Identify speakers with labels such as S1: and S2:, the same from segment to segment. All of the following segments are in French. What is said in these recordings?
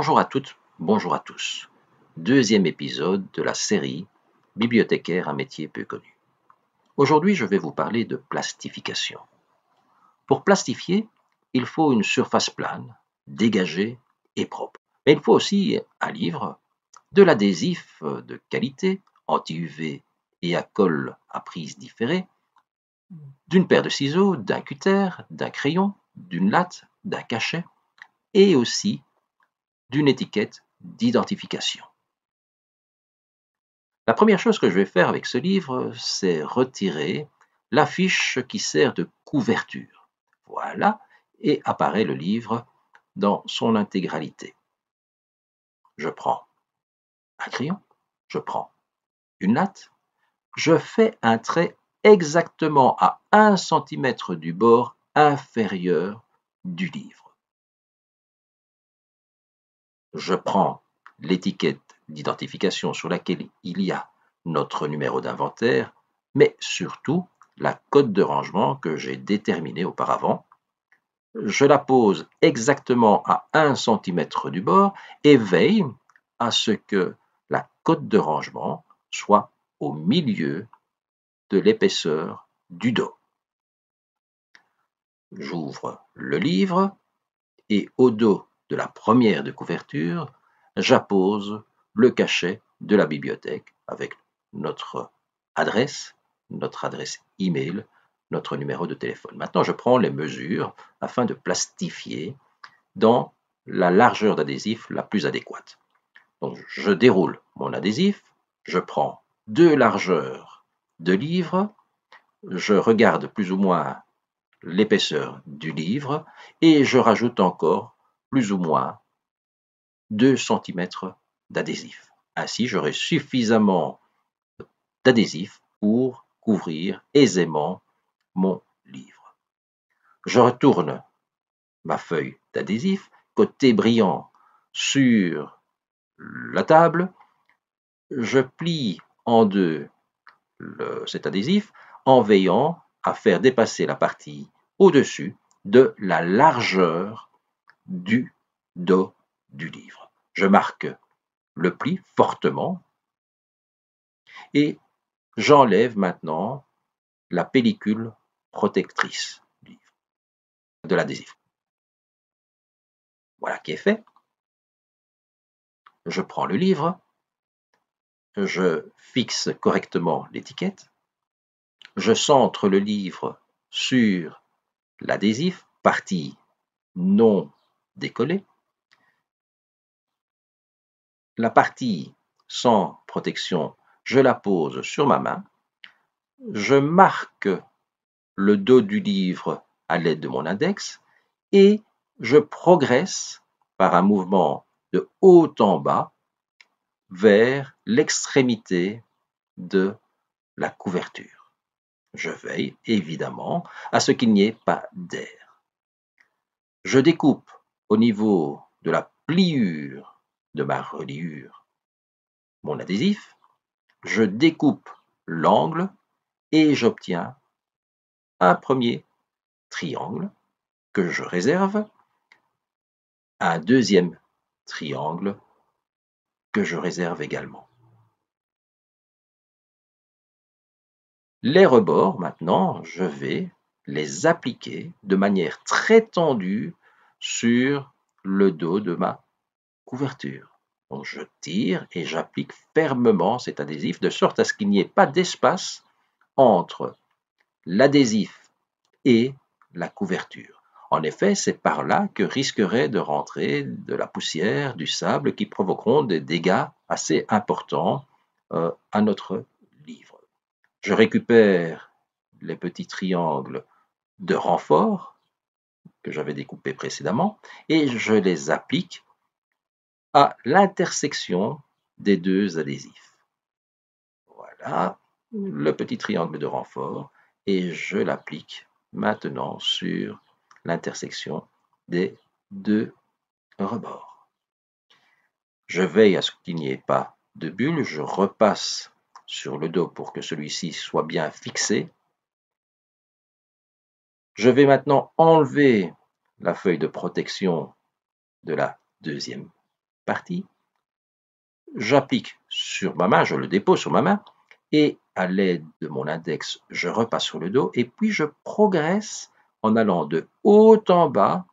S1: Bonjour à toutes, bonjour à tous. Deuxième épisode de la série Bibliothécaire, un métier peu connu. Aujourd'hui, je vais vous parler de plastification. Pour plastifier, il faut une surface plane, dégagée et propre. Mais il faut aussi un livre, de l'adhésif de qualité, anti-UV et à colle à prise différée, d'une paire de ciseaux, d'un cutter, d'un crayon, d'une latte, d'un cachet, et aussi d'une étiquette d'identification. La première chose que je vais faire avec ce livre, c'est retirer l'affiche qui sert de couverture. Voilà, et apparaît le livre dans son intégralité. Je prends un crayon, je prends une latte, je fais un trait exactement à 1 cm du bord inférieur du livre. Je prends l'étiquette d'identification sur laquelle il y a notre numéro d'inventaire, mais surtout la code de rangement que j'ai déterminée auparavant. Je la pose exactement à 1 cm du bord et veille à ce que la code de rangement soit au milieu de l'épaisseur du dos. J'ouvre le livre et au dos de la première de couverture, j'appose le cachet de la bibliothèque avec notre adresse, notre adresse email, notre numéro de téléphone. Maintenant, je prends les mesures afin de plastifier dans la largeur d'adhésif la plus adéquate. Donc, je déroule mon adhésif, je prends deux largeurs de livre, je regarde plus ou moins l'épaisseur du livre et je rajoute encore plus ou moins 2 cm d'adhésif. Ainsi, j'aurai suffisamment d'adhésif pour couvrir aisément mon livre. Je retourne ma feuille d'adhésif côté brillant sur la table. Je plie en deux cet adhésif en veillant à faire dépasser la partie au-dessus de la largeur du dos du livre. Je marque le pli fortement et j'enlève maintenant la pellicule protectrice du livre, de l'adhésif. Voilà qui est fait. Je prends le livre, je fixe correctement l'étiquette, je centre le livre sur l'adhésif, partie non décollée. La partie sans protection, je la pose sur ma main. Je marque le dos du livre à l'aide de mon index et je progresse par un mouvement de haut en bas vers l'extrémité de la couverture je veille évidemment à ce qu'il n'y ait pas d'air. Je découpe au niveau de la pliure de ma reliure mon adhésif, je découpe l'angle et j'obtiens un premier triangle que je réserve, un deuxième triangle que je réserve également. Les rebords, maintenant, je vais les appliquer de manière très tendue sur le dos de ma couverture. Je tire et j'applique fermement cet adhésif de sorte à ce qu'il n'y ait pas d'espace entre l'adhésif et la couverture. En effet, c'est par là que risquerait de rentrer de la poussière, du sable qui provoqueront des dégâts assez importants euh, à notre livre. Je récupère les petits triangles de renfort que j'avais découpés précédemment et je les applique à l'intersection des deux adhésifs. Voilà le petit triangle de renfort et je l'applique maintenant sur l'intersection des deux rebords. Je veille à ce qu'il n'y ait pas de bulle, je repasse sur le dos pour que celui-ci soit bien fixé. Je vais maintenant enlever la feuille de protection de la deuxième partie, j'applique sur ma main, je le dépose sur ma main, et à l'aide de mon index, je repasse sur le dos, et puis je progresse en allant de haut en bas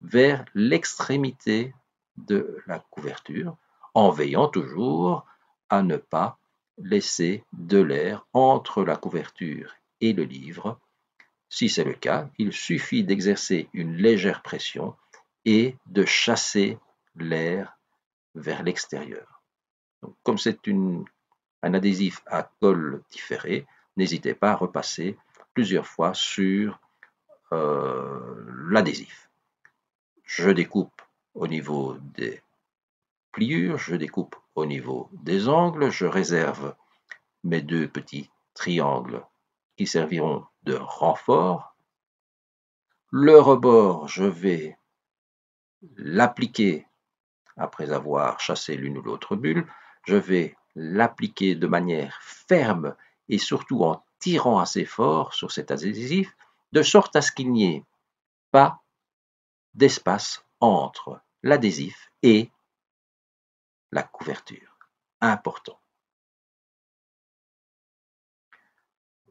S1: vers l'extrémité de la couverture, en veillant toujours à ne pas laisser de l'air entre la couverture et le livre. Si c'est le cas, il suffit d'exercer une légère pression et de chasser l'air vers l'extérieur. Comme c'est un adhésif à col différé, n'hésitez pas à repasser plusieurs fois sur euh, l'adhésif. Je découpe au niveau des pliures, je découpe au niveau des angles, je réserve mes deux petits triangles qui serviront de renfort. Le rebord, je vais l'appliquer après avoir chassé l'une ou l'autre bulle. Je vais l'appliquer de manière ferme et surtout en tirant assez fort sur cet adhésif, de sorte à ce qu'il n'y ait pas d'espace entre l'adhésif et la couverture. Important.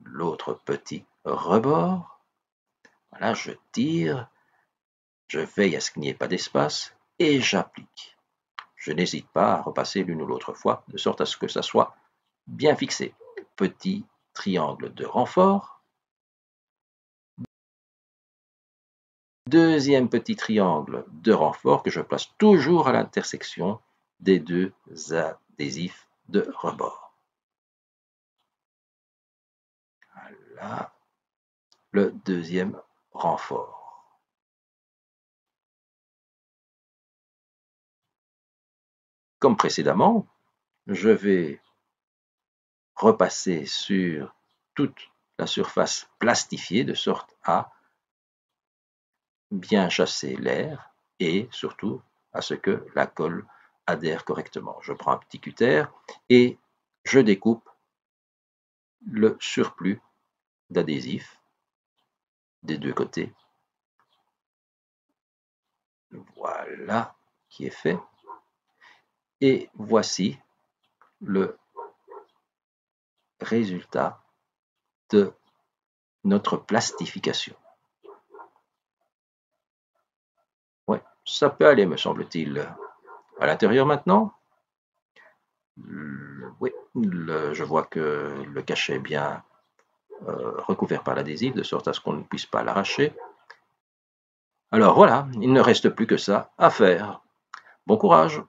S1: L'autre petit rebord. Voilà, je tire, je veille à ce qu'il n'y ait pas d'espace et j'applique. Je n'hésite pas à repasser l'une ou l'autre fois, de sorte à ce que ça soit bien fixé. Petit triangle de renfort. Deuxième petit triangle de renfort que je place toujours à l'intersection des deux adhésifs de rebord. Le deuxième renfort. Comme précédemment, je vais repasser sur toute la surface plastifiée de sorte à bien chasser l'air et surtout à ce que la colle adhère correctement. Je prends un petit cutter et je découpe le surplus d'adhésif des deux côtés. Voilà qui est fait. Et voici le résultat de notre plastification. Ouais, ça peut aller, me semble-t-il. À l'intérieur maintenant Oui, je vois que le cachet est bien recouvert par l'adhésif, de sorte à ce qu'on ne puisse pas l'arracher. Alors voilà, il ne reste plus que ça à faire. Bon courage